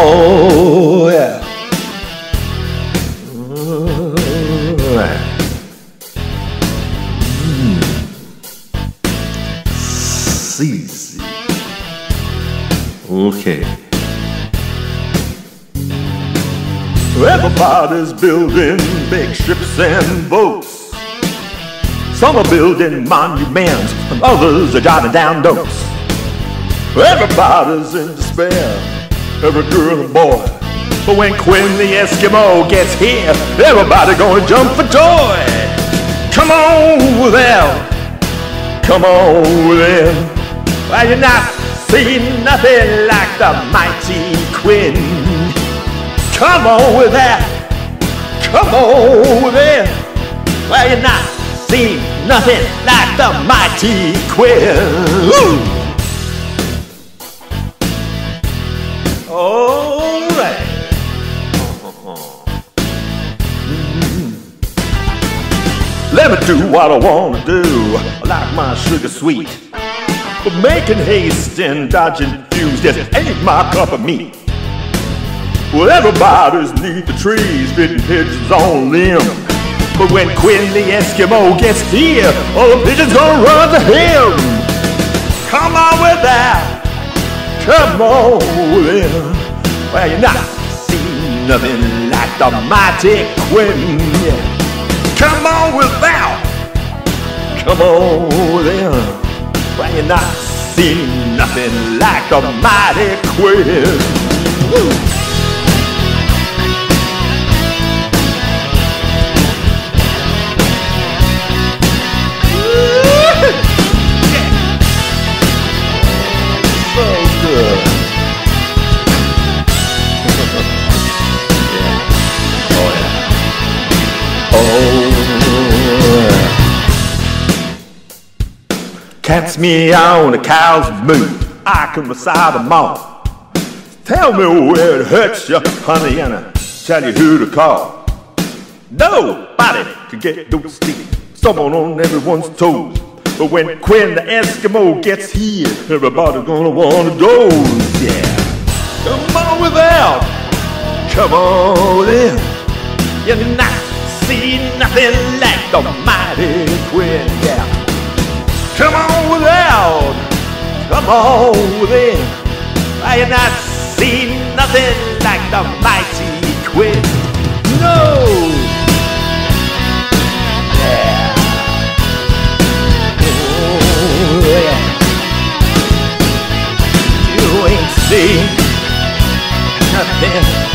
Oh, yeah. All right. Mm. Okay. Everybody's building big ships and boats. Some are building monuments, and others are jotting down notes. Everybody's in despair, every girl and boy. But when Quinn the Eskimo gets here, everybody gonna jump for joy. Come on there, come on with there. Well, you're not seeing nothing like the mighty Quinn. Come on with that, come on with it. Well, you're not seeing nothing like the mighty Quinn. Ooh. All right. Mm-hmm. Let me do what I want to do. I like my sugar sweet. But making haste and dodging fuse just ain't my cup of meat. Well, everybody's neath the trees, fitting pigeons on limb. But when Quinn the Eskimo gets here, all the pigeons gonna run to him. Come on with that. Come on it. Well, you're not seeing nothing like the mighty Quinn. Come on with that. Come on it. Well, you're not seeing nothing like the mighty Quinn. Woo. Oh. Cats meow and the cows moo. I can recite them all. Tell me where it hurts you, honey, and I tell you who to call. Nobody can get those teeth. Someone on everyone's toes. But when Quinn the Eskimo gets here, everybody's gonna wanna doze. Yeah. Come on with that. Come on in. You're not seeing nothing like the mighty Quinn. Yeah. Come on without. Come on with I you not seeing nothing like the mighty Quinn? No. Yeah. Oh, yeah. You ain't seen nothing.